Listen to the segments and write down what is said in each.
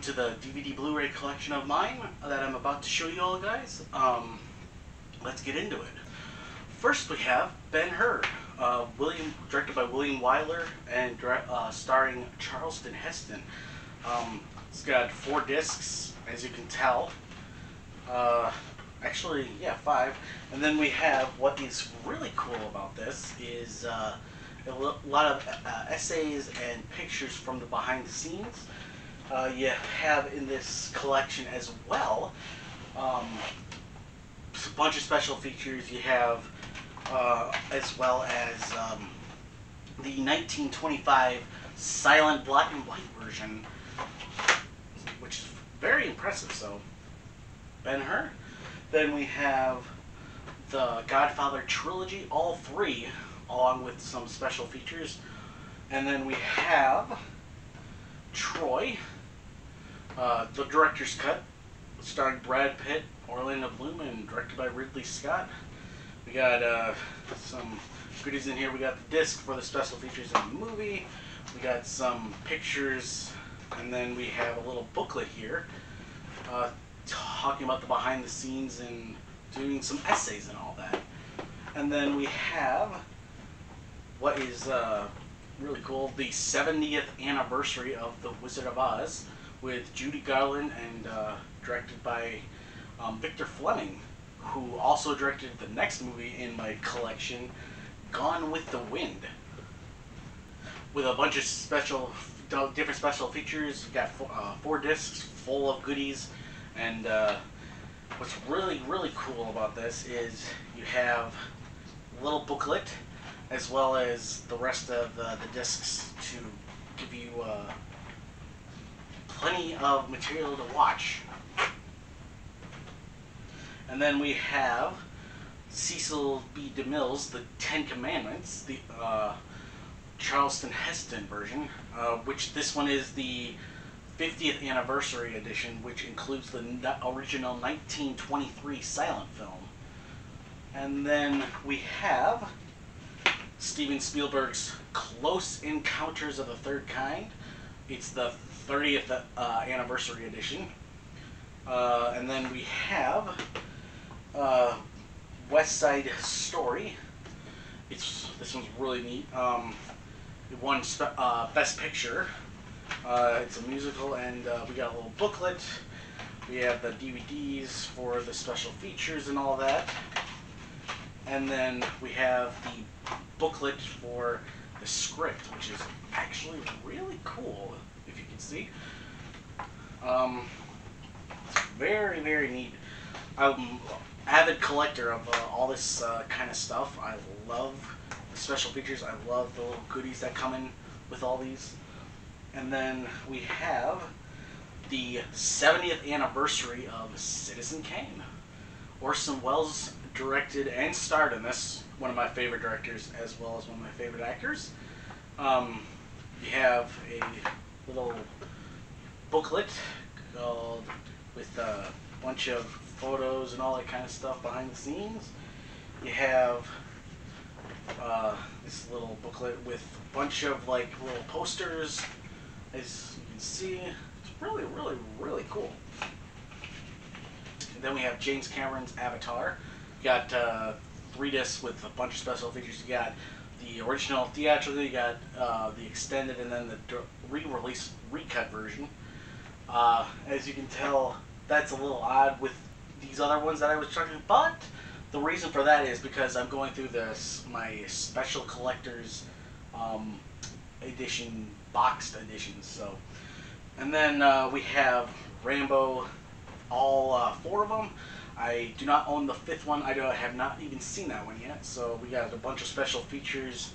Welcome to the DVD Blu-ray collection of mine that I'm about to show you all guys. Um, let's get into it. First we have Ben-Hur, uh, William, directed by William Wyler and uh, starring Charlton Heston. Um, it's got four discs, as you can tell. Uh, actually, yeah, five. And then we have what is really cool about this is uh, a lot of uh, essays and pictures from the behind the scenes. Uh, you have in this collection as well um, a bunch of special features. You have uh, as well as um, the 1925 silent black and white version, which is very impressive. So, Ben Hur. Then we have the Godfather trilogy, all three, along with some special features. And then we have Troy, uh, the director's cut, starring Brad Pitt, Orlando Bloom, and directed by Ridley Scott. We got uh, some goodies in here. We got the disc for the special features in the movie. We got some pictures, and then we have a little booklet here uh, talking about the behind the scenes and doing some essays and all that. And then we have what is uh, really cool the 70th anniversary of The Wizard of Oz with Judy Garland and uh, directed by um, Victor Fleming, who also directed the next movie in my collection, Gone with the Wind. With a bunch of special, different special features. We've got four, uh, four discs full of goodies and uh, what's really, really cool about this is you have a little booklet as well as the rest of the, the discs to give you uh, plenty of material to watch. And then we have Cecil B. DeMille's The Ten Commandments, the uh, Charlton Heston version, uh, which this one is the 50th anniversary edition, which includes the original 1923 silent film. And then we have Steven Spielberg's Close Encounters of the Third Kind. It's the 30th uh, anniversary edition. Uh, and then we have uh, West Side Story. It's this one's really neat. Um, it won uh, Best Picture uh, it's a musical, and uh, we got a little booklet. We have the DVDs for the special features and all that. And then we have the booklet for the script, which is actually really cool, see. Um, it's very, very neat. I'm avid collector of uh, all this uh, kind of stuff. I love the special features. I love the little goodies that come in with all these. And then we have the 70th anniversary of Citizen Kane. Orson Welles directed and starred in this, one of my favorite directors as well as one of my favorite actors. Um, you have a little booklet called with a bunch of photos and all that kind of stuff behind the scenes. You have uh, this little booklet with a bunch of like little posters as you can see, it's really, really, really cool. And then we have James Cameron's Avatar. You got uh, three discs with a bunch of special features. You got the original theatrical, you got uh, the extended, and then the re-release recut version. Uh, as you can tell, that's a little odd with these other ones that I was talking but the reason for that is because I'm going through this my special collectors um, edition boxed editions. So, and then uh, we have Rambo, all uh, four of them. I do not own the fifth one. I, have not even seen that one yet. So we got a bunch of special features,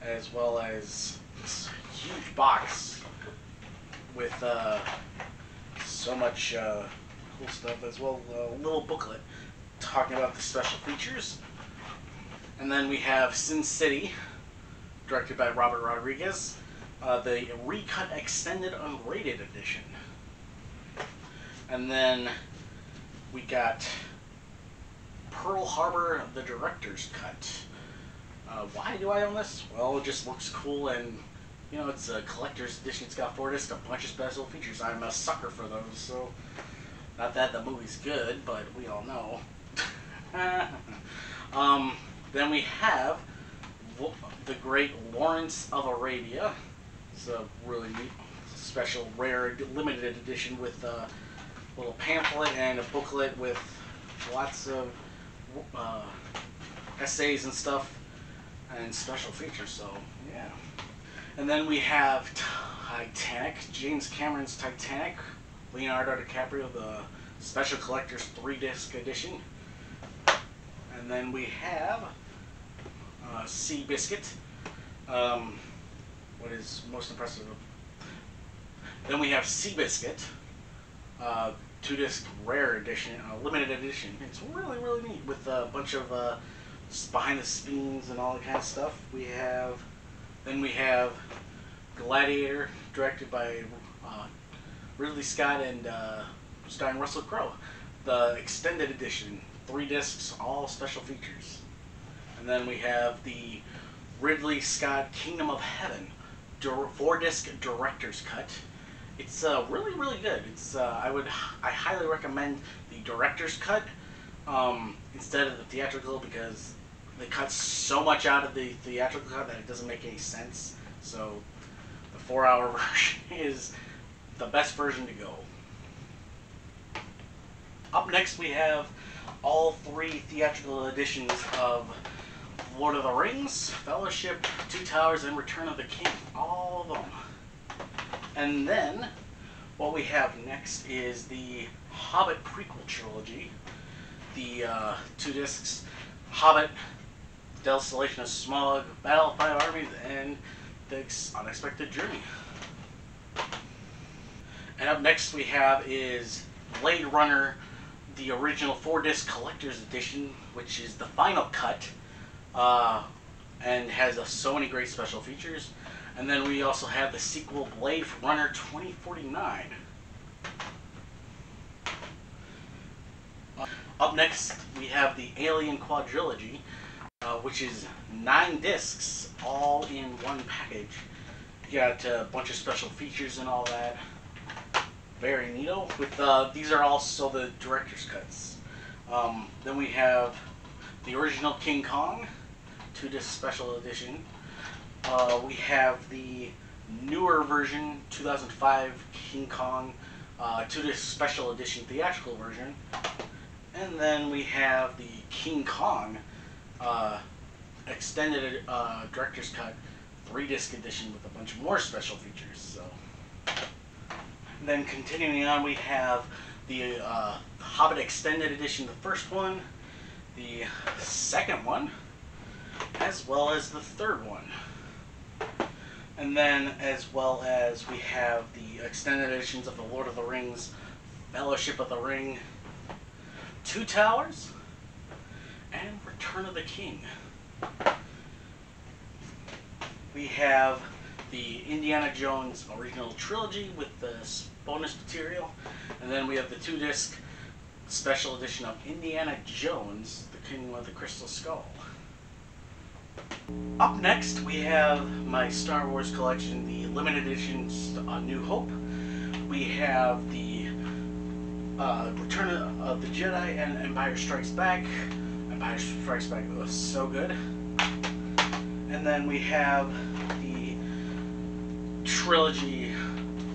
as well as this huge box with uh, so much uh, cool stuff, as well a little booklet talking about the special features. And then we have Sin City, directed by Robert Rodriguez uh, the Recut Extended Unrated Edition. And then we got Pearl Harbor, the Director's Cut. Uh, why do I own this? Well, it just looks cool and you know it's a collector's edition. It's got four discs, a bunch of special features. I'm a sucker for those. So, not that the movie's good, but we all know. um, then we have the Great Lawrence of Arabia. It's a really neat, special, rare, limited edition with a little pamphlet and a booklet with lots of uh, essays and stuff and special features. So yeah. And then we have Titanic, James Cameron's Titanic, Leonardo DiCaprio, the Special Collector's three disc edition. And then we have uh, Seabiscuit. Um, what is most impressive? Then we have Seabiscuit, uh, two disc rare edition, uh, limited edition. It's really, really neat with a bunch of uh, behind the scenes and all that kind of stuff. We have, then we have Gladiator, directed by uh, Ridley Scott and uh, starring Russell Crowe. The extended edition, three discs, all special features. And then we have the Ridley Scott Kingdom of Heaven, four disc director's cut. It's uh, really, really good. It's uh, I would I highly recommend the director's cut um, instead of the theatrical because they cut so much out of the theatrical cut that it doesn't make any sense. So the four-hour version is the best version to go. Up next, we have all three theatrical editions of Lord of the Rings, Fellowship, Two Towers, and Return of the King. All of them. And then, what we have next is the Hobbit prequel trilogy. The uh, two discs, Hobbit, Desolation of Smaug, Battle of Five Armies, and The Unexpected Journey. And up next we have is Blade Runner, the original four-disc collector's edition, which is the final cut, uh, and has so many great special features. And then we also have the sequel Blade Runner 2049. Uh, up next, we have the Alien Quadrilogy, uh, which is nine discs all in one package. You got a bunch of special features and all that. Very neato. With uh, these are also the director's cuts. Um, then we have the original King Kong, two disc special edition. Uh, we have the newer version, 2005 King Kong, uh, two disc special edition theatrical version. And then we have the King Kong uh, extended uh, director's cut three disc edition with a bunch more special features. So then continuing on, we have the uh, Hobbit extended edition, the first one, the second one, as well as the third one. And then, as well as we have the extended editions of the Lord of the Rings, Fellowship of the Ring, Two Towers, and Return of the King. We have the Indiana Jones original trilogy with the bonus material, and then we have the two disc special edition of Indiana Jones, the Kingdom of the Crystal Skull. Up next, we have my Star Wars collection, the limited edition A New Hope. We have the uh, Return of the Jedi and Empire Strikes Back. Empire Strikes Back was so good. And then we have the trilogy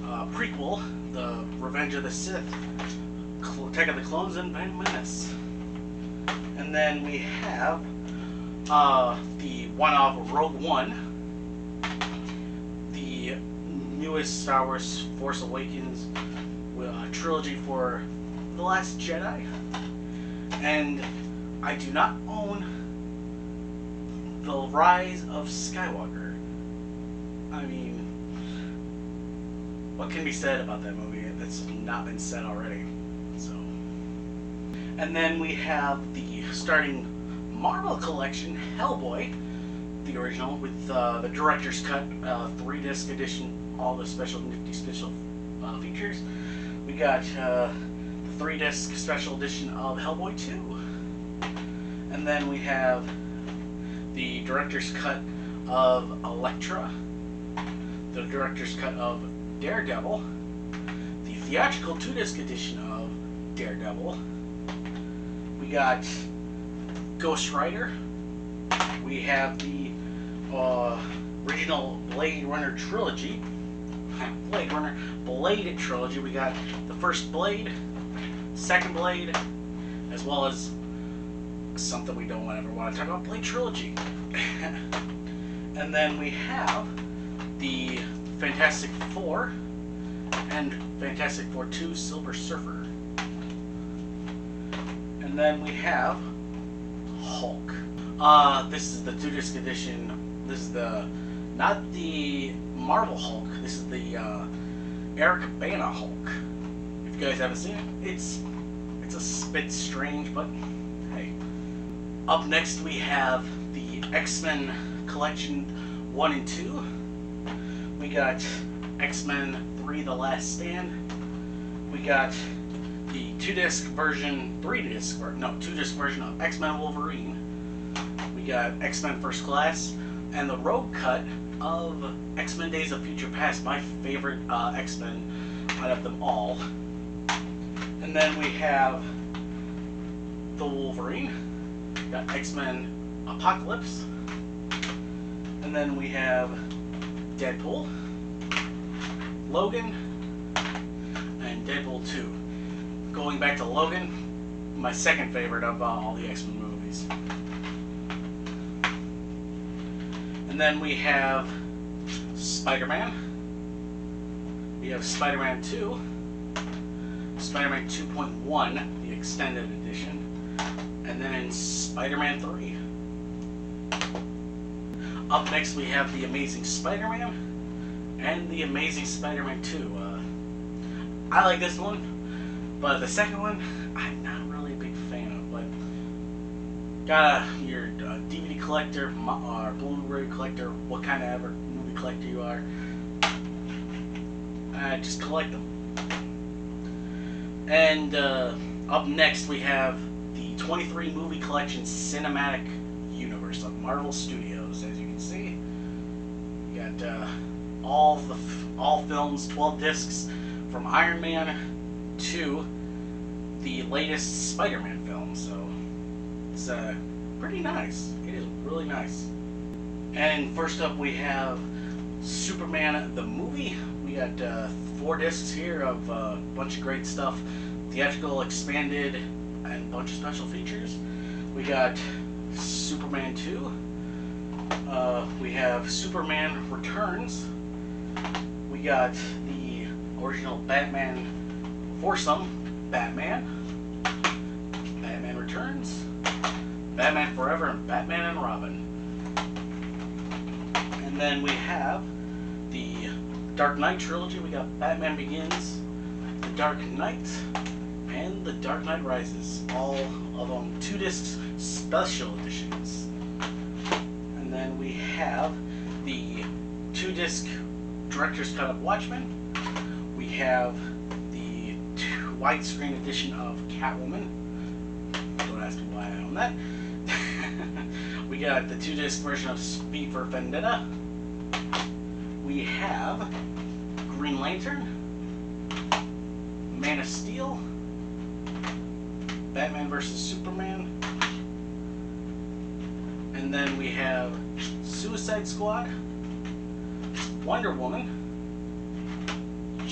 uh, prequel, The Revenge of the Sith, Attack of the Clones, and Phantom Menace. And then we have uh, the one off of Rogue One, the newest Star Wars Force Awakens uh, trilogy for The Last Jedi, and I do not own The Rise of Skywalker. I mean, what can be said about that movie that's not been said already? So, and then we have the starting Marvel collection, Hellboy, the original, with uh, the director's cut, uh, three disc edition, all the special nifty special uh, features. We got uh, the three disc special edition of Hellboy 2. And then we have the director's cut of Elektra, the director's cut of Daredevil, the theatrical two disc edition of Daredevil. We got Ghost Rider. We have the uh, original Blade Runner trilogy. Blade Runner Blade trilogy. We got the first Blade, second Blade, as well as something we don't ever want to talk about Blade trilogy. and then we have the Fantastic Four and Fantastic Four 2 Silver Surfer. And then we have Hulk. Uh, this is the two disc edition. This is the not the Marvel Hulk. This is the uh, Eric Bana Hulk. If you guys haven't seen it, it's it's a bit strange, but hey. Up next we have the X-Men Collection 1 and 2. We got X-Men 3 The Last Stand. We got the two disc version, three disc, or no, two disc version of X Men Wolverine. We got X Men First Class, and the Rogue cut of X Men Days of Future Past, my favorite uh, X Men out of them all. And then we have the Wolverine, got X Men Apocalypse, and then we have Deadpool, Logan, and Deadpool 2 going back to Logan, my second favorite of uh, all the X Men movies. And then we have Spider Man. We have Spider Man 2, Spider Man 2.1, the extended edition, and then Spider Man 3. Up next, we have The Amazing Spider Man and The Amazing Spider Man 2. Uh, I like this one but the second one, I'm not really a big fan of. But got a, your uh, DVD collector or Blu-ray collector, what kind of ever movie collector you are, uh, just collect them. And uh, up next we have the 23 movie collection cinematic universe of Marvel Studios. As you can see, you got uh, all the all films, 12 discs from Iron Man to the latest Spider-Man film, so it's uh, pretty nice. It is really nice. And first up, we have Superman the movie. We got uh, four discs here of uh, a bunch of great stuff, theatrical, expanded, and a bunch of special features. We got Superman 2. Uh, we have Superman Returns. We got the original Batman foursome, Batman, Batman Returns, Batman Forever, and Batman and Robin. And then we have the Dark Knight trilogy. We got Batman Begins, The Dark Knight, and The Dark Knight Rises. All of them two discs special editions. And then we have the two disc director's cut of Watchmen. We have widescreen edition of Catwoman. Don't ask me why I own that. we got the two disc version of Speed for Vendetta. We have Green Lantern, Man of Steel, Batman vs. Superman, and then we have Suicide Squad, Wonder Woman,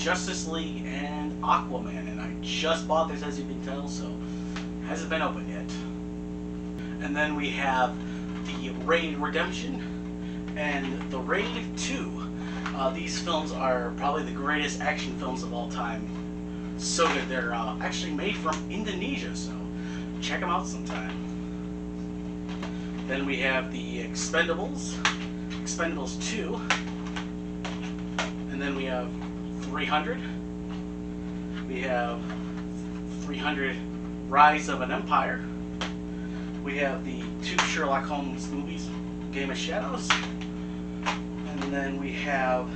Justice League, and Aquaman. And I just bought this, as you can tell, so hasn't been opened yet. And then we have the Raid Redemption and the Raid 2. Uh, these films are probably the greatest action films of all time. So good. They're uh, actually made from Indonesia, so check them out sometime. Then we have the Expendables, Expendables 2, and then we have 300. We have 300 Rise of an Empire. We have the two Sherlock Holmes movies, Game of Shadows. And then we have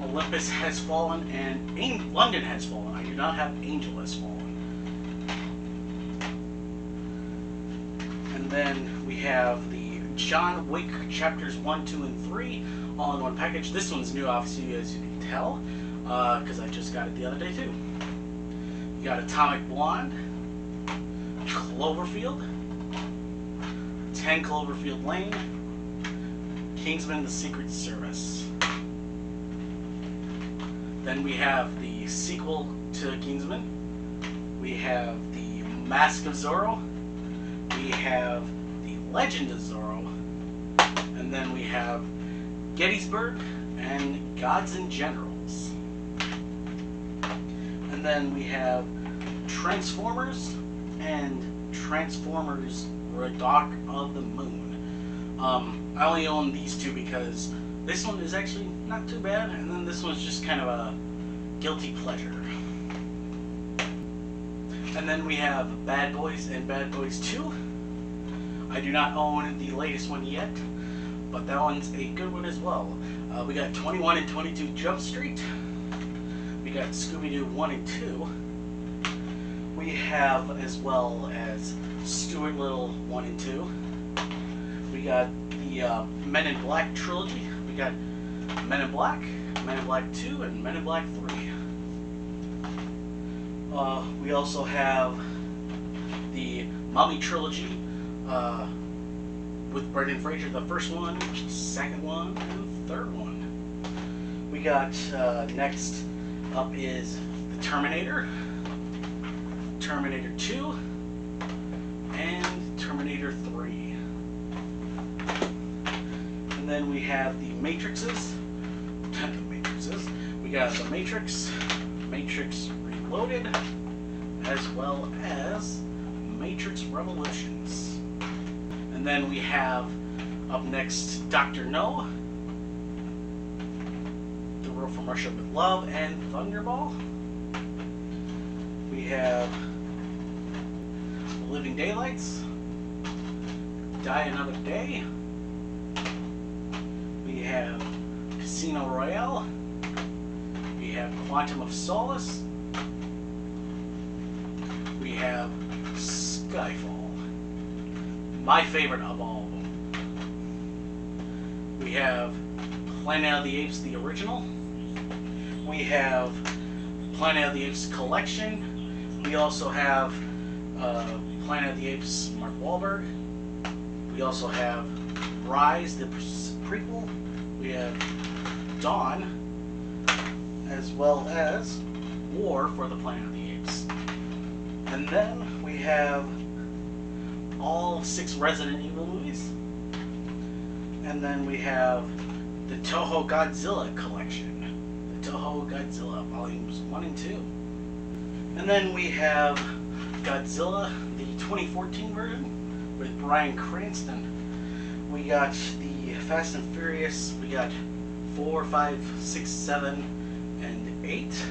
Olympus Has Fallen and London Has Fallen. I do not have Angel Has Fallen. And then we have the John Wick chapters 1, 2, and 3 all in one package. This one's new, obviously, as you can tell, because uh, I just got it the other day, too. You got Atomic Blonde, Cloverfield, 10 Cloverfield Lane, Kingsman The Secret Service. Then we have the sequel to Kingsman. We have the Mask of Zorro. We have the Legend of Zorro. And then we have Gettysburg and Gods and Generals. And then we have Transformers and Transformers Dark of the Moon. Um, I only own these two because this one is actually not too bad, and then this one's just kind of a guilty pleasure. And then we have Bad Boys and Bad Boys 2. I do not own the latest one yet, but that one's a good one as well. Uh, we got 21 and 22 Jump Street. We got Scooby-Doo 1 and 2. We have as well as Stuart Little 1 and 2. We got the uh, Men in Black trilogy. We got Men in Black, Men in Black 2, and Men in Black 3. Uh, we also have the Mummy trilogy uh, with Brendan Fraser, the first one, second one, and third one. We got uh, next up is the Terminator, Terminator 2, and Terminator 3. And then we have the Matrixes, the Matrixes. We got the Matrix, Matrix Reloaded, as well as Matrix Revolutions. And then we have up next Dr. No, The World from Russia with Love, and Thunderball. We have Living Daylights, Die Another Day. We have Casino Royale. We have Quantum of Solace. My favorite of all of them. We have Planet of the Apes, the original. We have Planet of the Apes collection. We also have uh, Planet of the Apes Mark Wahlberg. We also have Rise, the prequel. We have Dawn, as well as War for the Planet of the Apes. And then we have all six Resident Evil movies. And then we have the Toho Godzilla collection. The Toho Godzilla volumes 1 and 2. And then we have Godzilla, the 2014 version with Bryan Cranston. We got the Fast and Furious. We got 4, 5, 6, 7, and 8.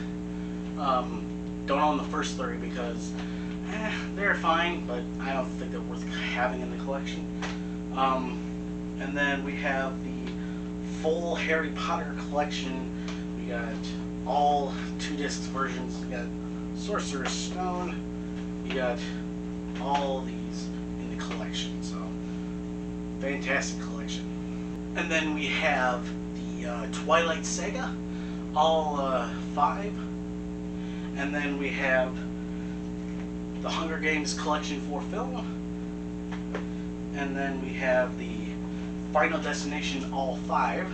Um, don't own the first three because eh, they're fine, but I don't think they're worth having in the collection. Um, and then we have the full Harry Potter collection. We got all two discs versions. We got Sorcerer's Stone. We got all these in the collection. So fantastic collection. And then we have the uh, Twilight Saga, all uh, five. And then we have the Hunger Games collection for film. And then we have the Final Destination all five.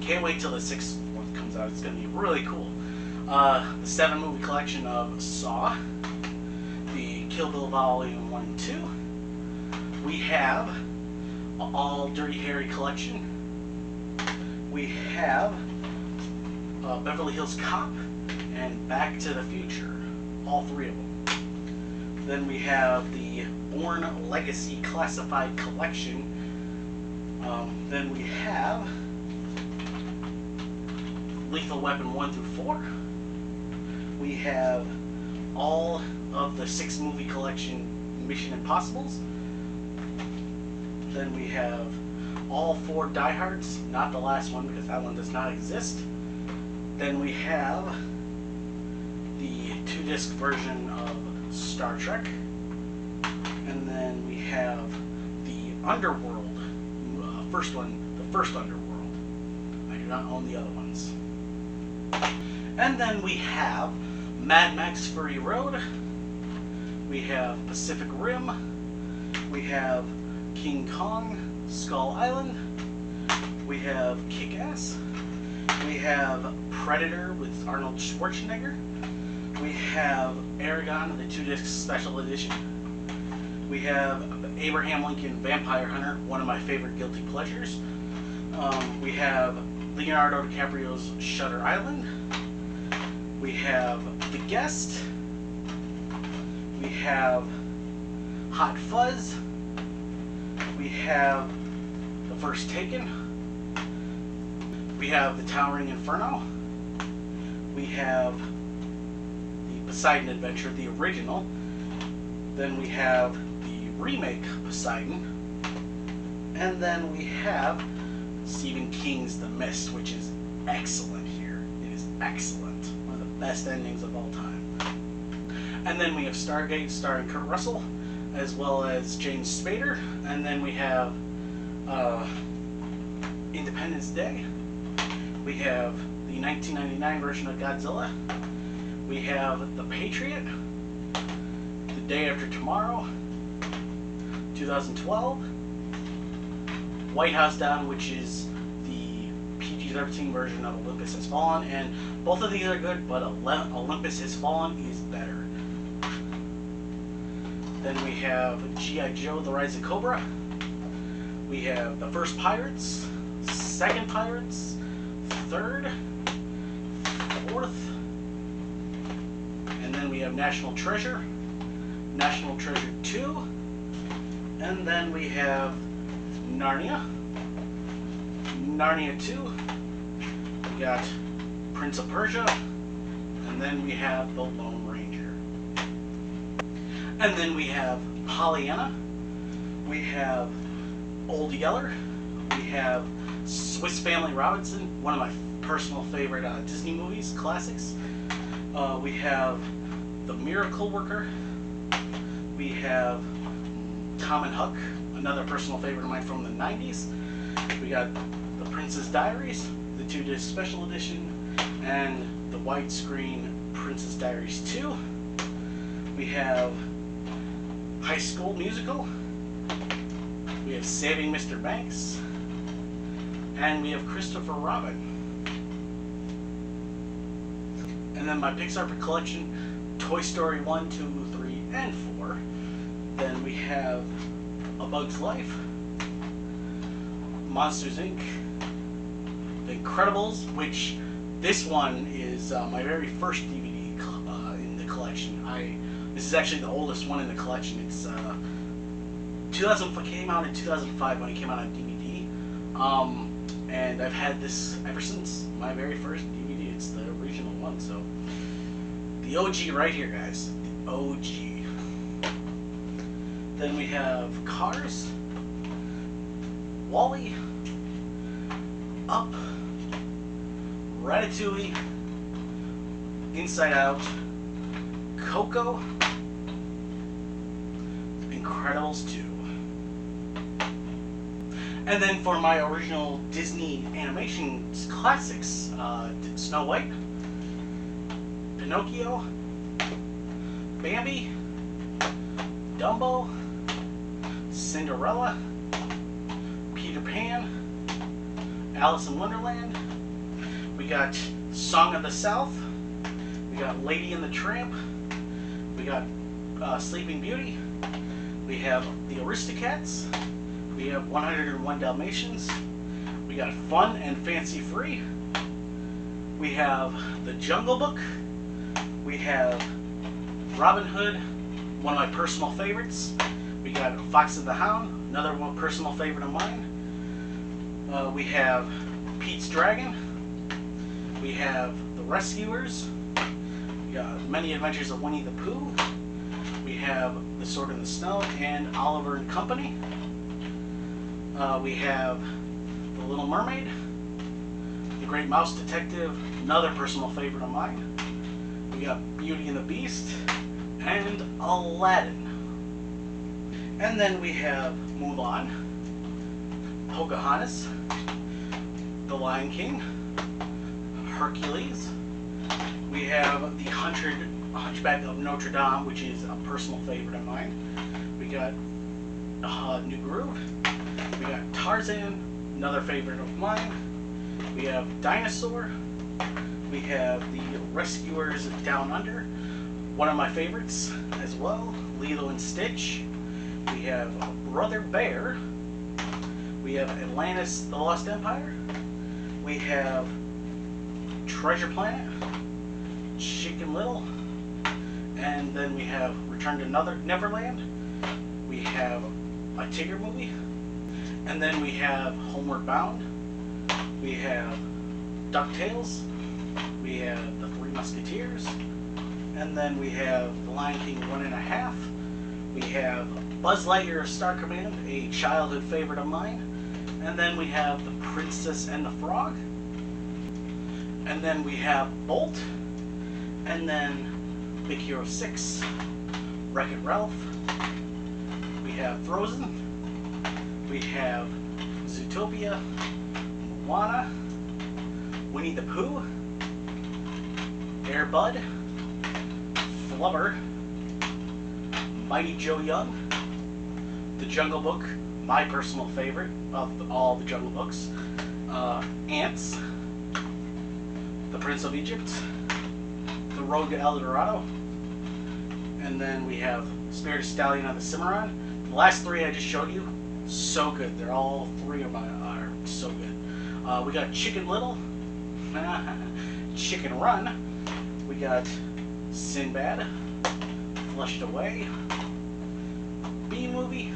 Can't wait till the sixth one comes out. It's going to be really cool. Uh, the seven movie collection of Saw. The Kill Bill Volume 1 and 2. We have all Dirty Harry collection. We have uh, Beverly Hills Cop and Back to the Future. All three of them. Then we have the Bourne Legacy Classified Collection. Um, then we have Lethal Weapon 1 through 4. We have all of the six movie collection Mission Impossibles. Then we have all four Diehards, not the last one because that one does not exist. Then we have the two disc version of Star Trek. And then we have the Underworld uh, first one, the first Underworld. I do not own the other ones. And then we have Mad Max Fury Road. We have Pacific Rim. We have King Kong, Skull Island. We have Kick Ass. We have Predator with Arnold Schwarzenegger. We have Eragon, the two disc special edition. We have Abraham Lincoln Vampire Hunter, one of my favorite guilty pleasures. Um, we have Leonardo DiCaprio's Shutter Island. We have The Guest. We have Hot Fuzz. We have The First Taken. We have The Towering Inferno. We have Poseidon Adventure, the original. Then we have the remake Poseidon. And then we have Stephen King's The Mist, which is excellent here. It is excellent. One of the best endings of all time. And then we have Stargate starring Kurt Russell, as well as James Spader. And then we have uh, Independence Day. We have the 1999 version of Godzilla. We have The Patriot. The Day After Tomorrow. 2012. White House Down, which is the PG-13 version of Olympus Has Fallen, and both of these are good, but Olympus Has Fallen is better. Then we have G.I. Joe, The Rise of Cobra. We have the first Pirates, second Pirates, third, fourth, have National Treasure, National Treasure 2, and then we have Narnia, Narnia 2, we got Prince of Persia, and then we have The Lone Ranger. And then we have Pollyanna, we have Old Yeller, we have Swiss Family Robinson, one of my personal favorite uh, Disney movies, classics. Uh, we have The Miracle Worker, we have Tom and Huck, another personal favorite of mine from the 90s. We got The Princess Diaries, the two disc special edition, and the widescreen Princess Diaries 2. We have High School Musical. We have Saving Mr. Banks. And we have Christopher Robin. And then my Pixar collection, Toy Story 1, 2, 3, and 4. Then we have A Bug's Life, Monsters Inc., The Incredibles, which this one is uh, my very first DVD uh, in the collection. I This is actually the oldest one in the collection. It's uh, 2000 came out in 2005 when it came out on DVD. Um, and I've had this ever since my very first DVD. It's the original one, so the OG right here, guys. The OG. Then we have Cars, WALL-E, Up, Ratatouille, Inside Out, Coco, Incredibles 2. And then for my original Disney animation classics, uh, Snow White, Pinocchio, Bambi, Dumbo, Cinderella, Peter Pan, Alice in Wonderland. We got Song of the South. We got Lady and the Tramp. We got uh, Sleeping Beauty. We have the Aristocats. We have 101 Dalmatians. We got Fun and Fancy Free. We have The Jungle Book. We have Robin Hood, one of my personal favorites. We got Fox of the Hound, another one personal favorite of mine. Uh, we have Pete's Dragon. We have The Rescuers. We got Many Adventures of Winnie the Pooh. We have The Sword in the Snow and Oliver and Company. Uh, we have The Little Mermaid, The Great Mouse Detective, another personal favorite of mine. Got Beauty and the Beast, and Aladdin. And then we have Mulan, Pocahontas, The Lion King, Hercules. We have The Hundred, Hunchback of Notre Dame, which is a personal favorite of mine. We got uh, New Groove. We got Tarzan, another favorite of mine. We have Dinosaur. We have The Rescuers Down Under, one of my favorites as well. Lilo and Stitch. We have Brother Bear. We have Atlantis, The Lost Empire. We have Treasure Planet, Chicken Little, and then we have Return to Another Neverland. We have a Tigger movie, and then we have Homeward Bound. We have DuckTales. We have The Three Musketeers, and then we have The Lion King One and a Half. We have Buzz Lightyear Star Command, a childhood favorite of mine. And then we have The Princess and the Frog. And then we have Bolt. And then Big Hero 6, Wreck-It Ralph. We have Frozen. We have Zootopia, Moana, Winnie the Pooh, Air Bud, Flubber, Mighty Joe Young, The Jungle Book, my personal favorite of all the Jungle Books, uh, Antz, The Prince of Egypt, The Road to El Dorado, and then we have Spirit Stallion on the Cimarron. The last three I just showed you, so good. They're all three of my are so good. Uh, we got Chicken Little, Chicken Run. We got Sinbad, Flushed Away, Bee Movie,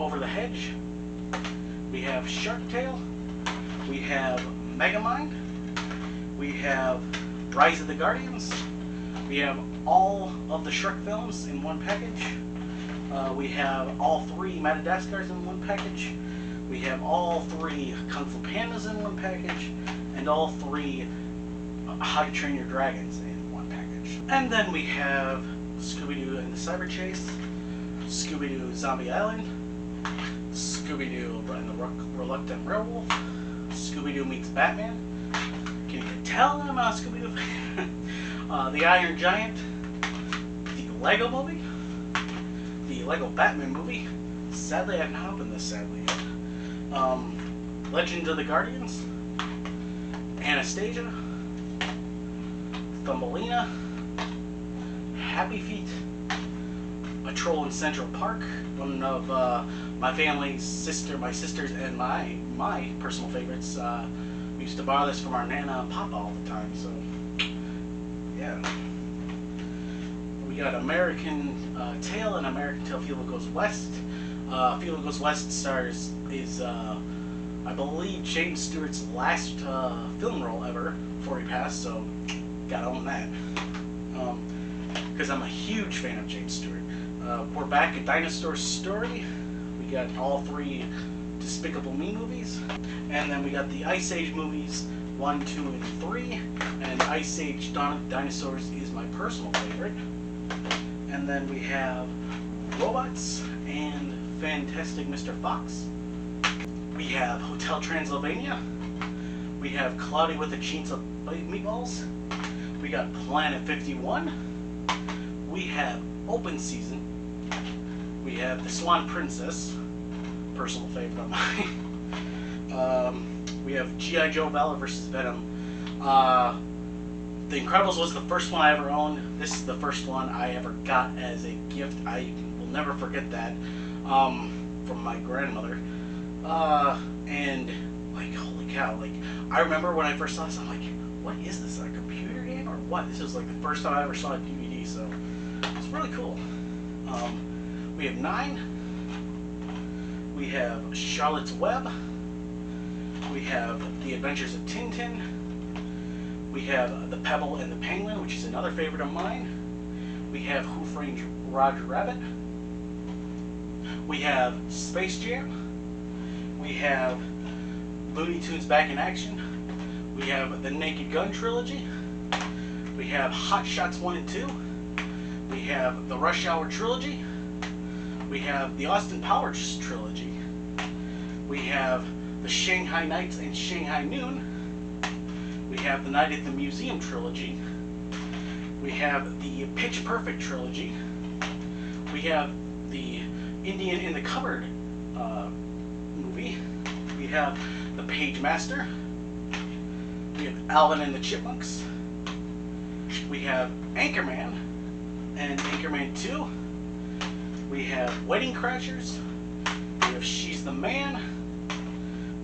Over the Hedge. We have Shark Tale. We have Megamind. We have Rise of the Guardians. We have all of the Shrek films in one package. Uh, we have all three Madagascars in one package. We have all three Kung Fu Pandas in one package. And all three How to Train Your Dragons in one package. And then we have Scooby-Doo and the Cyber Chase, Scooby-Doo Zombie Island, Scooby-Doo and the Reluctant Werewolf, Scooby-Doo meets Batman. Can you tell I'm a Scooby-Doo uh, the Iron Giant, the Lego movie, the Lego Batman movie. Sadly, I haven't opened this sadly yet. Um, Legend of the Guardians, Anastasia, Thumbelina, Happy Feet, A Troll in Central Park, one of uh, my family's sister, my sisters, and my my personal favorites. Uh, we used to borrow this from our nana and papa all the time. So, yeah. We got American uh, Tail and American Tail Fievel Goes West. Uh, Goes West stars is, uh, I believe, James Stewart's last uh, film role ever before he passed. So, gotta own that. Because um, I'm a huge fan of James Stewart. Uh, we're back at Dinosaur Story. We got all three Despicable Me movies. And then we got the Ice Age movies, 1, 2, and 3. And Ice Age Dawn of Dinosaurs is my personal favorite. And then we have Robots and Fantastic Mr. Fox. We have Hotel Transylvania. We have Cloudy with a Chance of Meatballs. We got Planet 51. We have Open Season. We have The Swan Princess, personal favorite of mine. um, we have G.I. Joe Valor versus Venom. Uh, the Incredibles was the first one I ever owned. This is the first one I ever got as a gift. I will never forget that um, from my grandmother. Uh, and like, holy cow! Like, I remember when I first saw this, I'm like, what is this? Or what? This is like the first time I ever saw a DVD, so it's really cool. Um, we have nine. We have Charlotte's Web. We have The Adventures of Tintin. We have The Pebble and the Penguin, which is another favorite of mine. We have Who Framed Roger Rabbit. We have Space Jam. We have Looney Tunes Back in Action. We have the Naked Gun trilogy. We have Hot Shots 1 and 2. We have the Rush Hour trilogy. We have the Austin Powers trilogy. We have the Shanghai Nights and Shanghai Noon. We have the Night at the Museum trilogy. We have the Pitch Perfect trilogy. We have the Indian in the Cupboard uh, movie. We have the Pagemaster. We have Alvin and the Chipmunks. We have Anchorman and Anchorman 2. We have Wedding Crashers. We have She's the Man.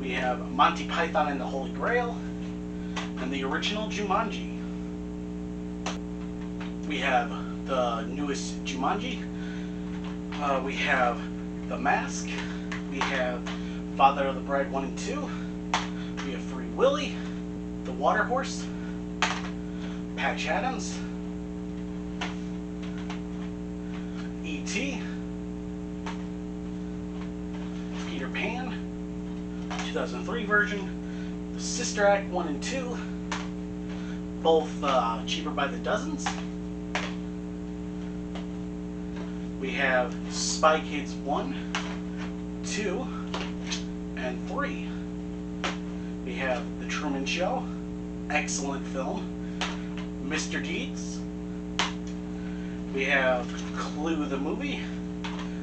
We have Monty Python and the Holy Grail. And the original Jumanji. We have the newest Jumanji. Uh, we have The Mask. We have Father of the Bride 1 and 2. We have Free Willy. The Water Horse. Patch Adams. E.T. Peter Pan. 2003 version. The Sister Act 1 and 2. Both uh, cheaper by the dozens. We have Spy Kids 1, 2, and 3. We have The Truman Show, excellent film. Mr. Deeds. We have Clue the movie.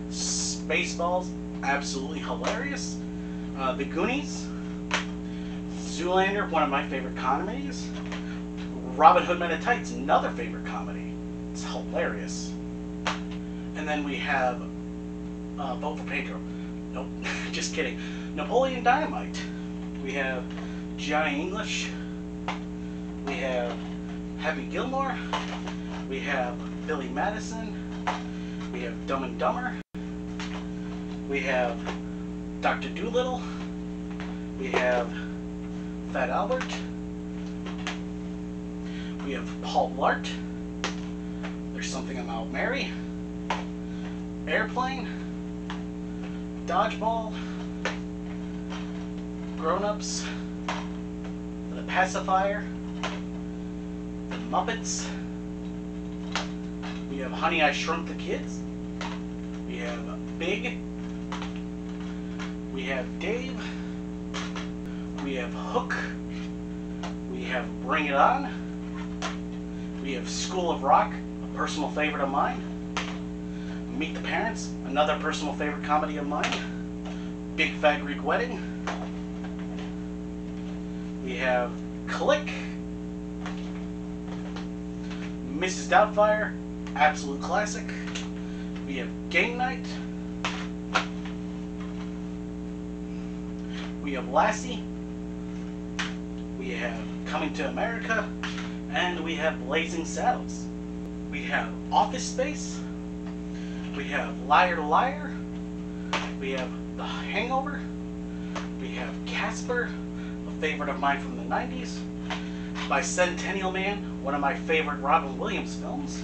Spaceballs, absolutely hilarious. Uh, the Goonies. Zoolander, one of my favorite comedies. Robin Hood Men in Tights, another favorite comedy. It's hilarious. And then we have uh, Vote for Pedro. Nope, just kidding. Napoleon Dynamite. We have Johnny English. We have Happy Gilmore. We have Billy Madison. We have Dumb and Dumber. We have Dr. Dolittle. We have Fat Albert. We have Paul Blart. There's something about Mary. Airplane. Dodgeball. Grown Ups. The Pacifier. Muppets. We have Honey, I Shrunk the Kids. We have Big. We have Dave. We have Hook. We have Bring It On. We have School of Rock, a personal favorite of mine. Meet the Parents, another personal favorite comedy of mine. Big Fat Greek Wedding. We have Click. Mrs. Doubtfire, absolute classic. We have Game Night. We have Lassie. We have Coming to America. And we have Blazing Saddles. We have Office Space. We have Liar Liar. We have The Hangover. We have Casper, a favorite of mine from the 90s. Bicentennial Man, one of my favorite Robin Williams films.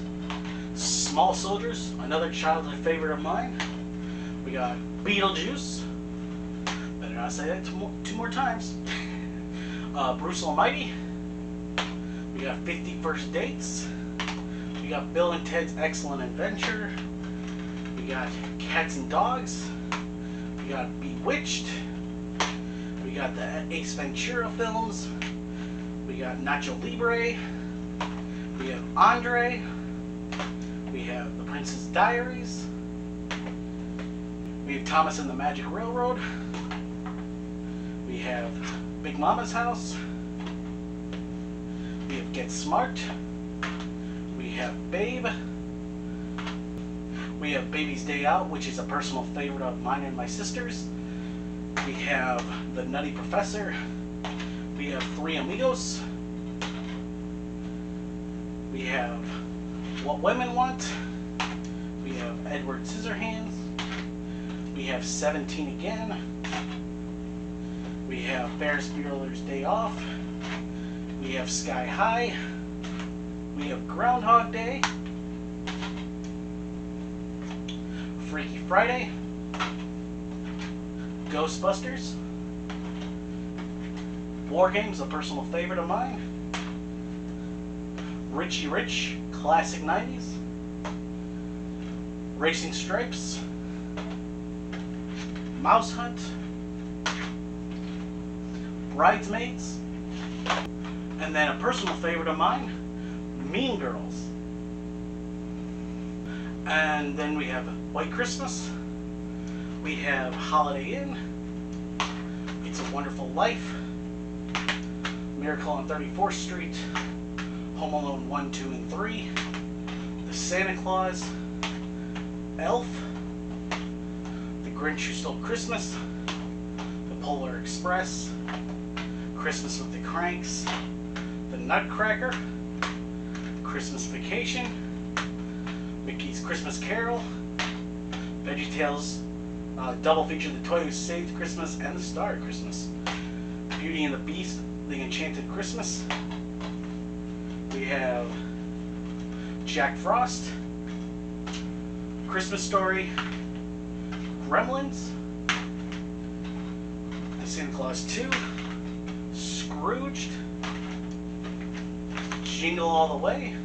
Small Soldiers, another childhood favorite of mine. We got Beetlejuice. Better not say that two more, two more times. Uh, Bruce Almighty. We got 50 First Dates. We got Bill and Ted's Excellent Adventure. We got Cats and Dogs. We got Bewitched. We got the Ace Ventura films. We got Nacho Libre. Andre. We have The Princess Diaries. We have Thomas and the Magic Railroad. We have Big Mama's House. We have Get Smart. We have Babe. We have Baby's Day Out, which is a personal favorite of mine and my sister's. We have The Nutty Professor. We have Three Amigos. We have What Women Want. We have Edward Scissorhands. We have 17 again. We have Ferris Bueller's Day Off. We have Sky High. We have Groundhog Day. Freaky Friday. Ghostbusters. War Games, a personal favorite of mine. Richie Rich, classic 90s. Racing Stripes. Mouse Hunt. Bridesmaids, and then a personal favorite of mine, Mean Girls. And then we have White Christmas. We have Holiday Inn. It's a Wonderful Life. Miracle on 34th Street. Home Alone 1, 2, and 3. The Santa Claus. Elf. The Grinch Who Stole Christmas. The Polar Express. Christmas with the Cranks. The Nutcracker. Christmas Vacation. Mickey's Christmas Carol. VeggieTales uh, double feature The Toy Who Saved Christmas and The Star Christmas. Beauty and the Beast, The Enchanted Christmas. We have Jack Frost, Christmas Story, Gremlins, The Santa Claus 2, Scrooged, Jingle All the Way,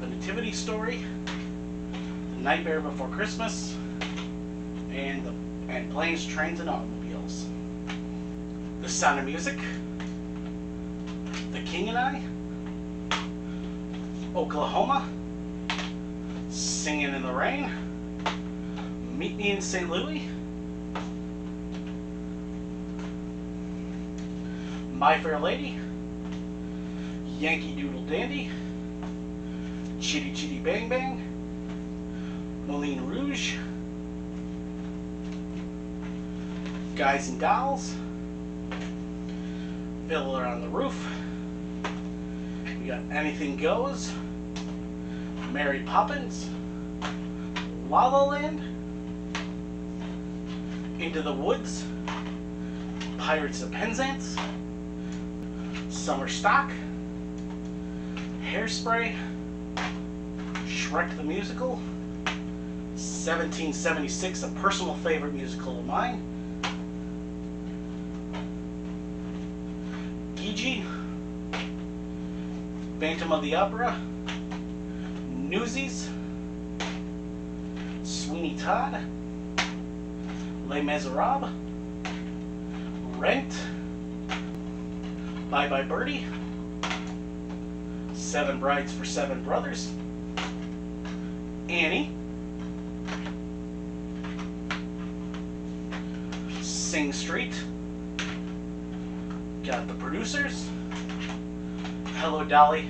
The Nativity Story, The Nightmare Before Christmas, and the and Planes, Trains, and Automobiles. The Sound of Music, King and I, Oklahoma, Singing in the Rain, Meet Me in St. Louis, My Fair Lady, Yankee Doodle Dandy, Chitty Chitty Bang Bang, Moulin Rouge, Guys and Dolls, Fiddler on the Roof, got Anything Goes, Mary Poppins, La La Land, Into the Woods, Pirates of Penzance, Summer Stock, Hairspray, Shrek the Musical, 1776, a personal favorite musical of mine, Phantom of the Opera, Newsies, Sweeney Todd, Les Miserables, Rent, Bye Bye Birdie, Seven Brides for Seven Brothers, Annie, Sing Street, got the producers, Hello Dolly,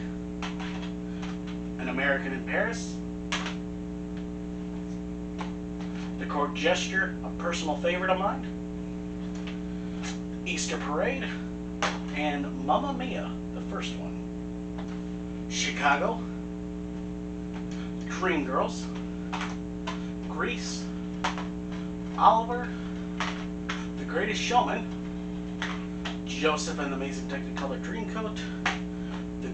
An American in Paris, The Court Jester, a personal favorite of mine, Easter Parade, and Mamma Mia, the first one. Chicago, Dream Girls, Grease, Oliver, The Greatest Showman, Joseph and the Amazing Technicolor Dreamcoat,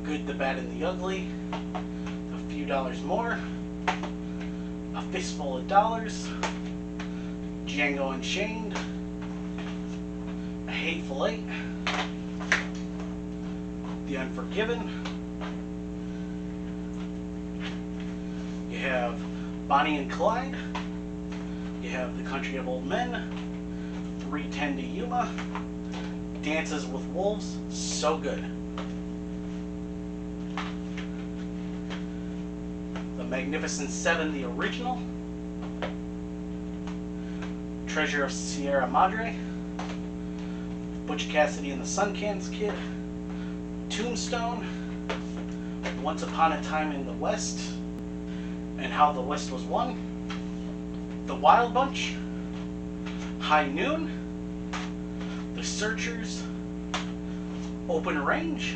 Good, the Bad, and the Ugly, A Few Dollars More, A Fistful of Dollars, Django Unchained, A Hateful Eight, The Unforgiven. You have Bonnie and Clyde. You have The Country of Old Men. 310 to Yuma. Dances with Wolves. So good. The Magnificent Seven, the original. Treasure of Sierra Madre. Butch Cassidy and the Sundance Kid. Tombstone. Once Upon a Time in the West. And How the West Was Won. The Wild Bunch. High Noon. The Searchers. Open Range.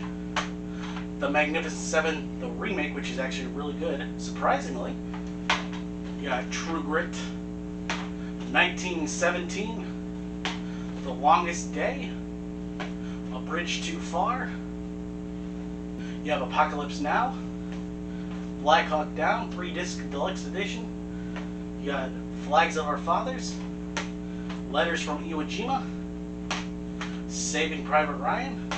The Magnificent Seven, the remake, which is actually really good, surprisingly. You got True Grit. 1917. The Longest Day. A Bridge Too Far. You have Apocalypse Now. Black Hawk Down, three disc deluxe edition. You got Flags of Our Fathers. Letters from Iwo Jima. Saving Private Ryan.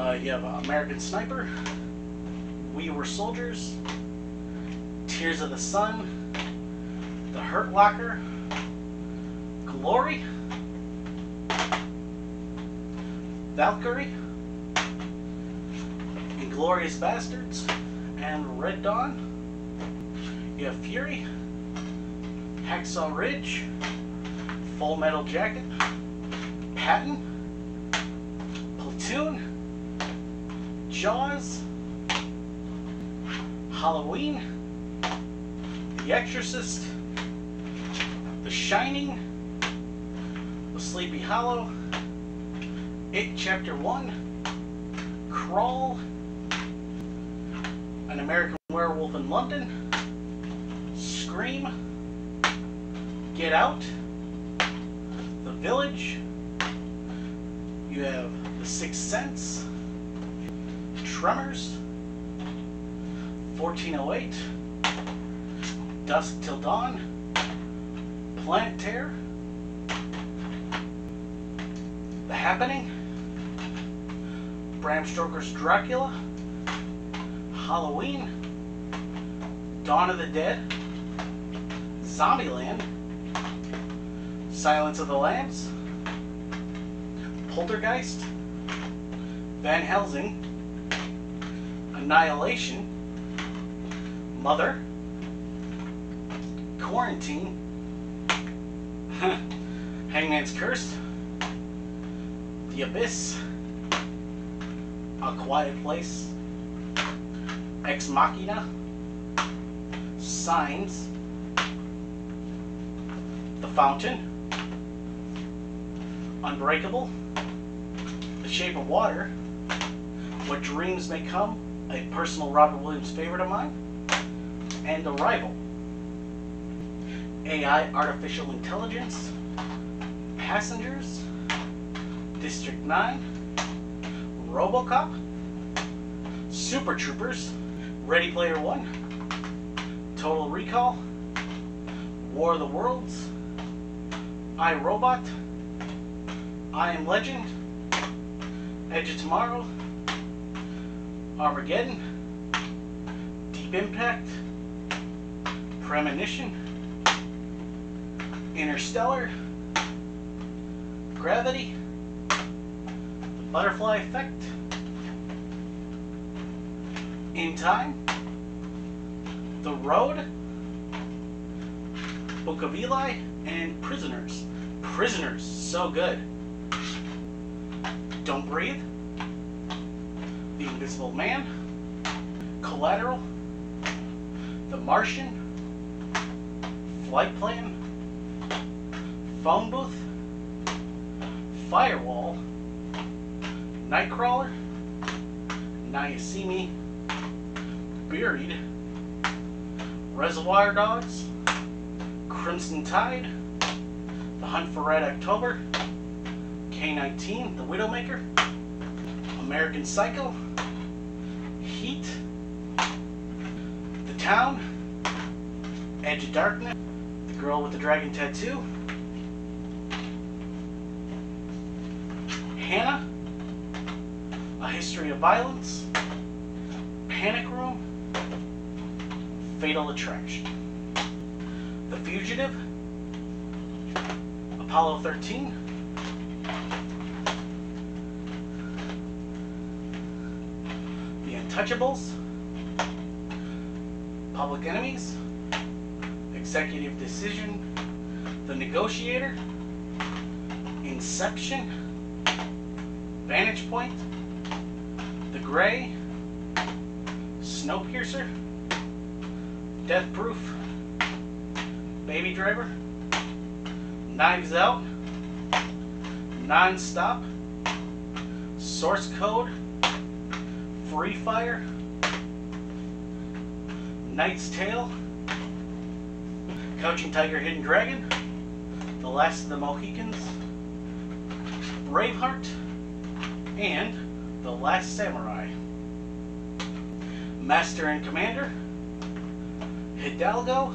Uh, you have American Sniper. We Were Soldiers. Tears of the Sun. The Hurt Locker. Glory. Valkyrie, Inglourious Basterds, and Red Dawn. You have Fury, Hacksaw Ridge, Full Metal Jacket, Patton, Jaws, Halloween, The Exorcist, The Shining, The Sleepy Hollow, It Chapter 1, Crawl, An American Werewolf in London, Scream, Get Out, The Village, you have The Sixth Sense, Tremors, 1408, Dusk Till Dawn, Planet Terror, The Happening, Bram Stoker's Dracula, Halloween, Dawn of the Dead, Zombieland, Silence of the Lambs, Poltergeist, Van Helsing, Annihilation, Mother, Quarantine, Hangman's Curse, The Abyss, A Quiet Place, Ex Machina, Signs, The Fountain, Unbreakable, The Shape of Water, What Dreams May Come, a personal Robert Williams favorite of mine, and Arrival. AI Artificial Intelligence, Passengers, District 9, Robocop, Super Troopers, Ready Player One, Total Recall, War of the Worlds, I Robot, I Am Legend, Edge of Tomorrow, Armageddon, Deep Impact, Premonition, Interstellar, Gravity, The Butterfly Effect, In Time, The Road, Book of Eli, and Prisoners. Prisoners, so good. Don't Breathe, The Invisible Man, Collateral, The Martian, Flight Plan, Phone Booth, Firewall, Nightcrawler, Me, Buried, Reservoir Dogs, Crimson Tide, The Hunt for Red October, K-19, The Widowmaker, American Psycho, Town, Edge of Darkness, The Girl with the Dragon Tattoo, Hanna, A History of Violence, Panic Room, Fatal Attraction, The Fugitive, Apollo 13, The Untouchables, Public Enemies, Executive Decision, The Negotiator, Inception, Vantage Point, The Grey, Snowpiercer, Death Proof, Baby Driver, Knives Out, Non-Stop, Source Code, Free Fire, Knight's Tale, Crouching Tiger, Hidden Dragon, The Last of the Mohicans, Braveheart, and The Last Samurai. Master and Commander, Hidalgo,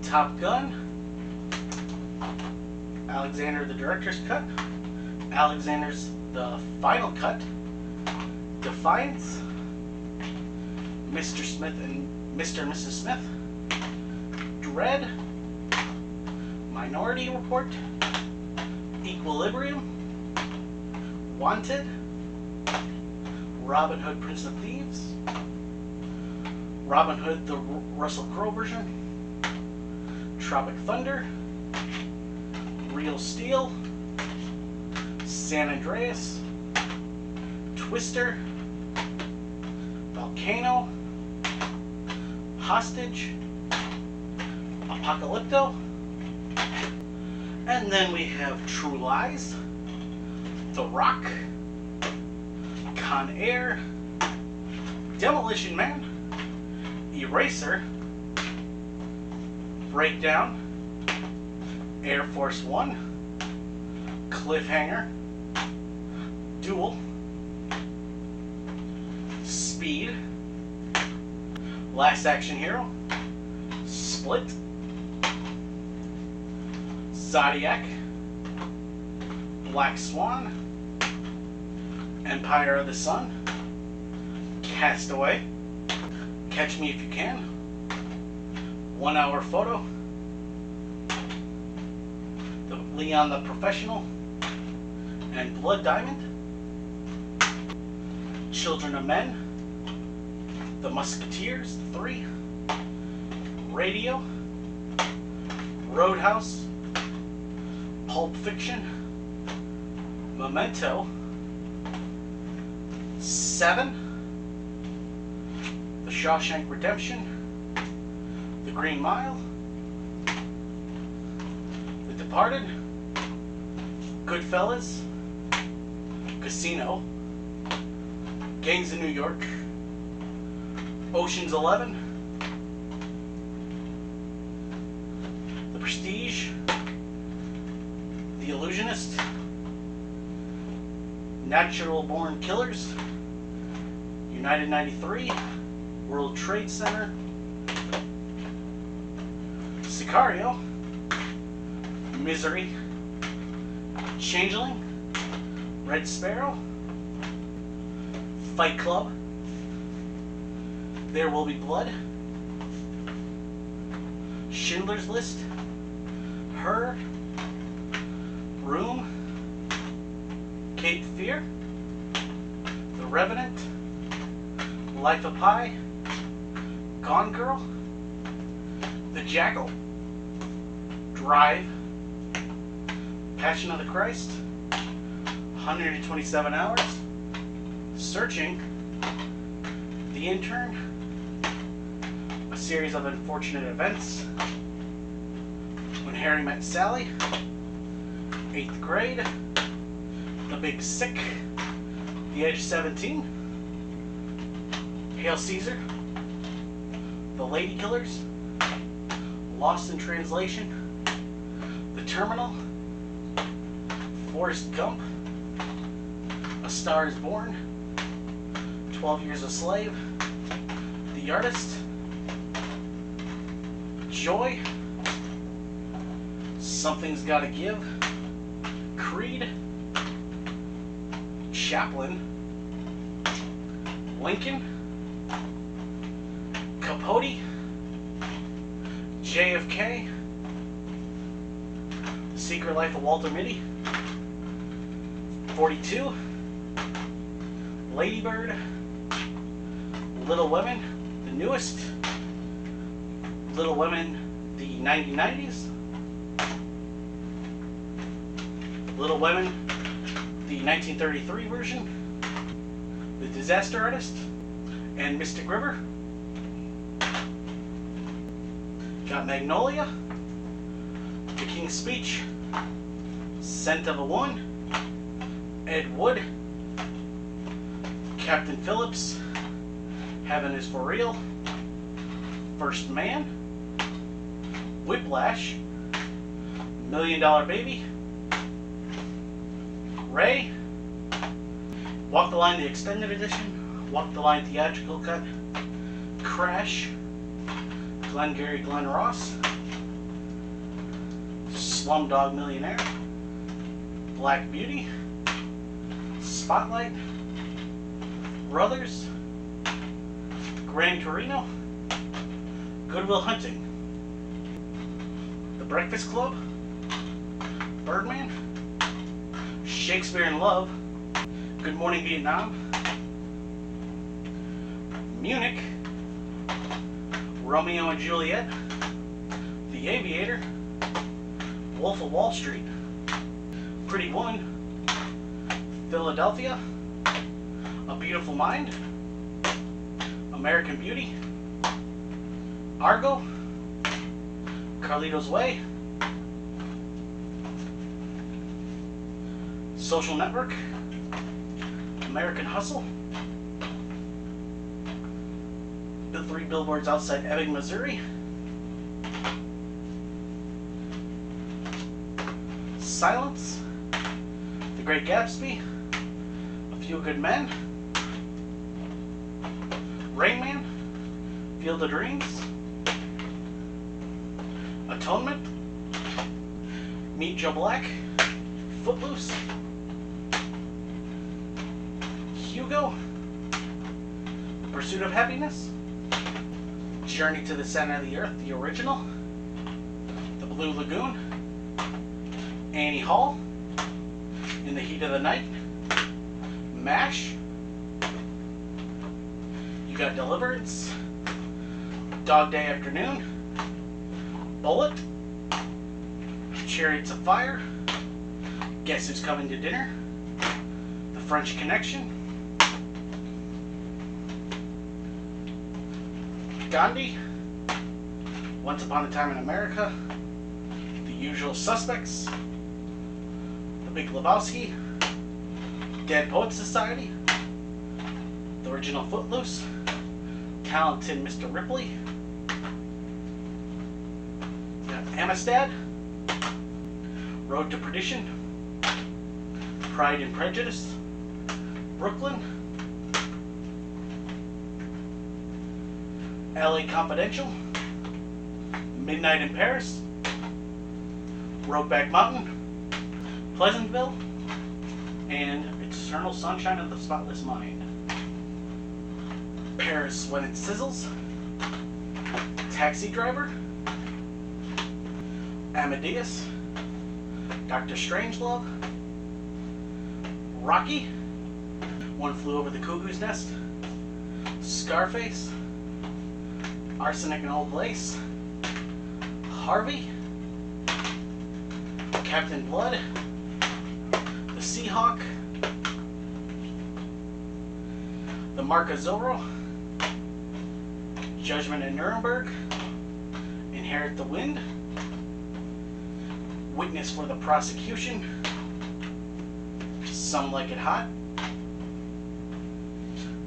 Top Gun, Alexander the Director's Cut, Alexander's The Final Cut, Defiance, Mr. Smith and Mr. and Mrs. Smith, Dredd, Minority Report, Equilibrium, Wanted, Robin Hood, Prince of Thieves, Robin Hood, the Russell Crowe version, Tropic Thunder, Real Steel, San Andreas, Twister, Volcano, Hostage, Apocalypto, and then we have True Lies, The Rock, Con Air, Demolition Man, Eraser, Breakdown, Air Force One, Cliffhanger, Duel, Last Action Hero, Split, Zodiac, Black Swan, Empire of the Sun, Castaway, Catch Me If You Can, One Hour Photo, the Leon the Professional, and Blood Diamond, Children of Men, The Musketeers, the three, Radio, Roadhouse, Pulp Fiction, Memento, Seven, The Shawshank Redemption, The Green Mile, The Departed, Goodfellas, Casino, Gangs of New York, Ocean's Eleven, The Prestige, The Illusionist, Natural Born Killers, United 93, World Trade Center, Sicario, Misery, Changeling, Red Sparrow, Fight Club, There Will Be Blood, Schindler's List, Her, Room, Cape Fear, The Revenant, Life of Pi, Gone Girl, The Jackal, Drive, Passion of the Christ, 127 Hours, Searching, The Intern, Series of Unfortunate Events, When Harry Met Sally, Eighth Grade, The Big Sick, The Edge 17, Hail Caesar, The Lady Killers, Lost in Translation, The Terminal, Forrest Gump, A Star is Born, 12 Years a Slave, The Artist, Joy, Something's Gotta Give, Creed, Chaplin, Lincoln, Capote, JFK, The Secret Life of Walter Mitty, 42, Ladybird, Little Women, the newest, Little Women, the 1990s, Little Women, the 1933 version, The Disaster Artist, and Mystic River. Got Magnolia, The King's Speech, Scent of a Woman, Ed Wood, Captain Phillips, Heaven is for Real, First Man, Whiplash, Million Dollar Baby, Ray, Walk the Line the Extended Edition, Walk the Line Theatrical Cut, Crash, Glengarry Glen Ross, Slumdog Millionaire, Black Beauty, Spotlight, Brothers, Gran Torino, Goodwill Hunting, The Breakfast Club, Birdman, Shakespeare in Love, Good Morning Vietnam, Munich, Romeo and Juliet, The Aviator, Wolf of Wall Street, Pretty Woman, Philadelphia, A Beautiful Mind, American Beauty, Argo, Carlito's Way, Social Network, American Hustle, The Three Billboards Outside Ebbing, Missouri, Silence, The Great Gatsby, A Few Good Men, Rain Man, Field of Dreams, Atonement, Meet Joe Black, Footloose, Hugo, Pursuit of Happiness, Journey to the Center of the Earth, the original, The Blue Lagoon, Annie Hall, In the Heat of the Night, MASH, you got Deliverance, Dog Day Afternoon, Bullitt, Chariots of Fire, Guess Who's Coming to Dinner, The French Connection, Gandhi, Once Upon a Time in America, The Usual Suspects, The Big Lebowski, Dead Poets Society, The Original Footloose, Talented Mr. Ripley, got Amistad, Road to Perdition, Pride and Prejudice, Brooklyn, LA Confidential, Midnight in Paris, Brokeback Mountain, Pleasantville, and Eternal Sunshine of the Spotless Mind. Paris When It Sizzles, Taxi Driver, Amadeus, Doctor Strangelove, Rocky, One Flew Over the Cuckoo's Nest, Scarface, Arsenic and Old Lace, Harvey, Captain Blood, The Seahawk, The Mark of Zorro, Judgment in Nuremberg, Inherit the Wind, Witness for the Prosecution, Some Like It Hot,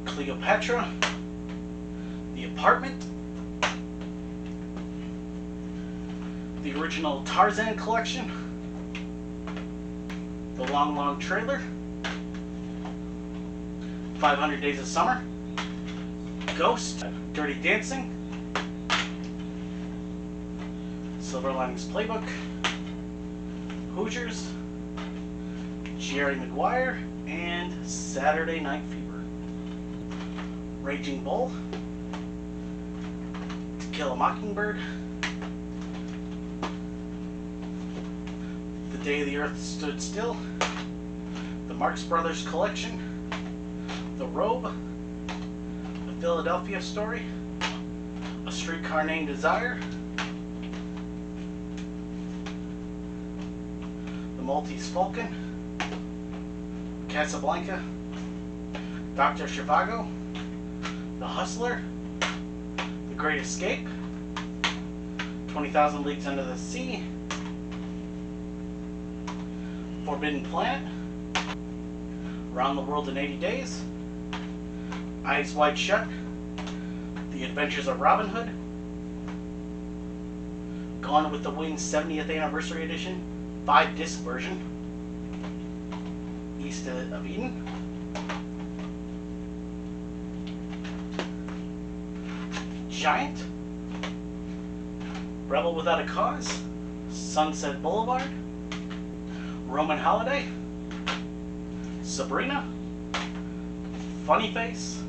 Cleopatra, The Apartment, the original Tarzan collection, The Long Long Trailer, 500 Days of Summer, Ghost, Dirty Dancing, Silver Linings Playbook, Hoosiers, Jerry Maguire, and Saturday Night Fever. Raging Bull, To Kill a Mockingbird, The Day the Earth Stood Still, The Marx Brothers Collection, The Robe, The Philadelphia Story, A Streetcar Named Desire, Maltese Falcon, Casablanca, Dr. Zhivago, The Hustler, The Great Escape, 20,000 Leagues Under the Sea, Forbidden Planet, Around the World in 80 Days, Eyes Wide Shut, The Adventures of Robin Hood, Gone with the Wind 70th Anniversary Edition, 5 disc version, East of Eden, Giant, Rebel Without a Cause, Sunset Boulevard, Roman Holiday, Sabrina, Funny Face,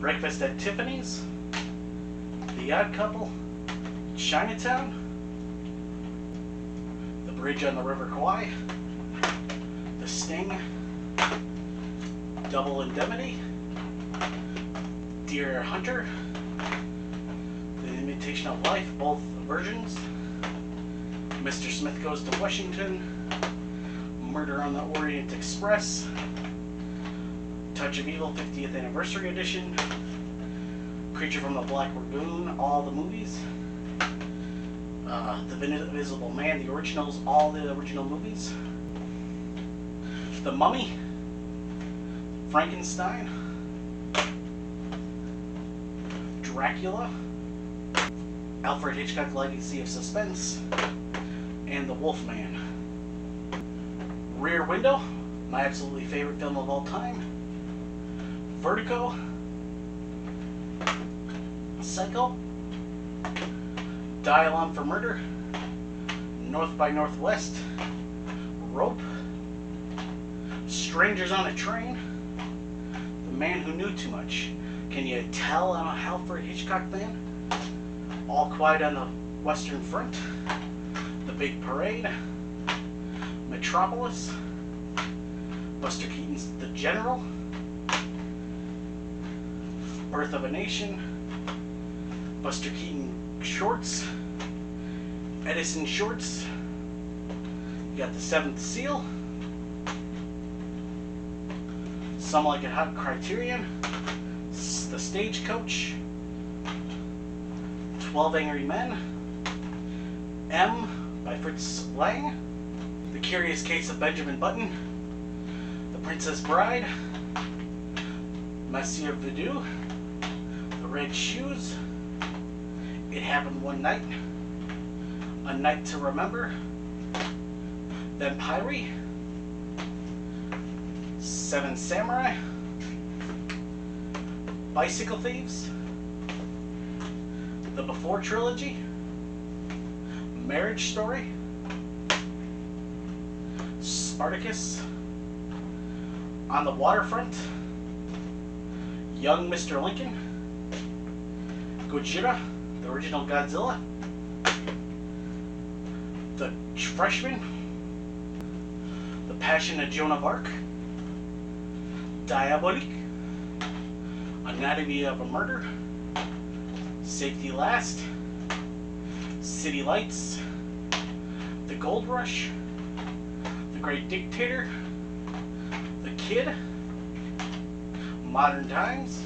Breakfast at Tiffany's, The Odd Couple, Chinatown, Bridge on the River Kwai, The Sting, Double Indemnity, Deer Hunter, The Imitation of Life, both versions, Mr. Smith Goes to Washington, Murder on the Orient Express, Touch of Evil 50th Anniversary Edition, Creature from the Black Lagoon, all the movies, uh, The Invisible Man, the originals, all the original movies, The Mummy, Frankenstein, Dracula, Alfred Hitchcock Legacy of Suspense, and The Wolfman. Rear Window, my absolutely favorite film of all time. Vertigo, Psycho, Dial M for Murder, North by Northwest, Rope, Strangers on a Train, The Man Who Knew Too Much. Can you tell I'm a Alfred Hitchcock fan? All Quiet on the Western Front, The Big Parade, Metropolis, Buster Keaton's The General, Birth of a Nation, Buster Keaton shorts, Edison shorts, you got The Seventh Seal, Some Like It Hot Criterion, The Stagecoach, 12 Angry Men, M by Fritz Lang, The Curious Case of Benjamin Button, The Princess Bride, Monsieur Verdoux, The Red Shoes, It Happened One Night, A Night to Remember, Vampyr, Seven Samurai, Bicycle Thieves, The Before Trilogy, Marriage Story, Spartacus, On the Waterfront, Young Mr. Lincoln, Gojira, the original Godzilla, The Freshman, The Passion of Joan of Arc, Diabolique, Anatomy of a Murder, Safety Last, City Lights, The Gold Rush, The Great Dictator, The Kid, Modern Times,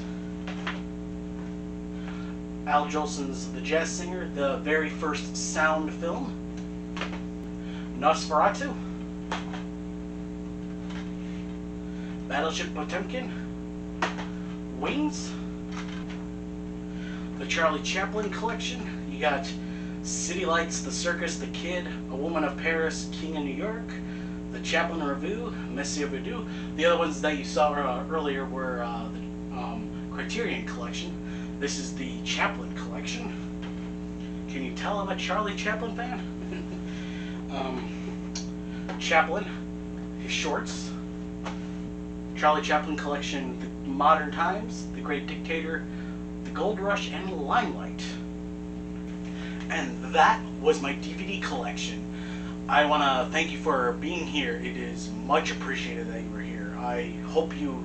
Al Jolson's The Jazz Singer, the very first sound film, Nosferatu, Battleship Potemkin, Wings, the Charlie Chaplin collection. You got City Lights, The Circus, The Kid, A Woman of Paris, King of New York, The Chaplin Revue, Monsieur Verdoux. The other ones that you saw uh, earlier were uh, the um, Criterion collection. This is the Chaplin collection. Can you tell I'm a Charlie Chaplin fan? um, Chaplin, his shorts, Charlie Chaplin collection, The Modern Times, The Great Dictator, The Gold Rush, and Limelight. And that was my DVD collection. I want to thank you for being here. It is much appreciated that you were here. I hope you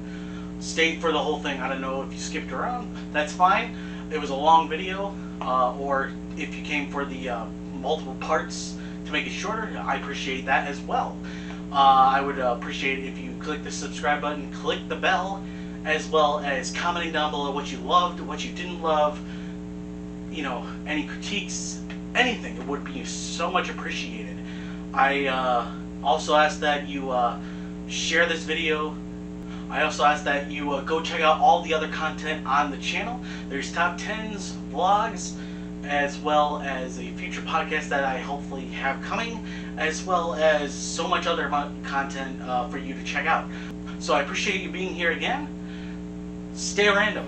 stayed for the whole thing. I don't know if you skipped around. That's fine. It was a long video, uh, or if you came for the uh, multiple parts to make it shorter, I appreciate that as well. Uh, I would appreciate it if you click the subscribe button, click the bell, as well as commenting down below what you loved, what you didn't love, you know, any critiques, anything. It would be so much appreciated. I uh, also ask that you uh, share this video. I also ask that you uh, go check out all the other content on the channel. There's top 10s, vlogs, as well as a future podcast that I hopefully have coming, as well as so much other content uh, for you to check out. So I appreciate you being here again. Stay random.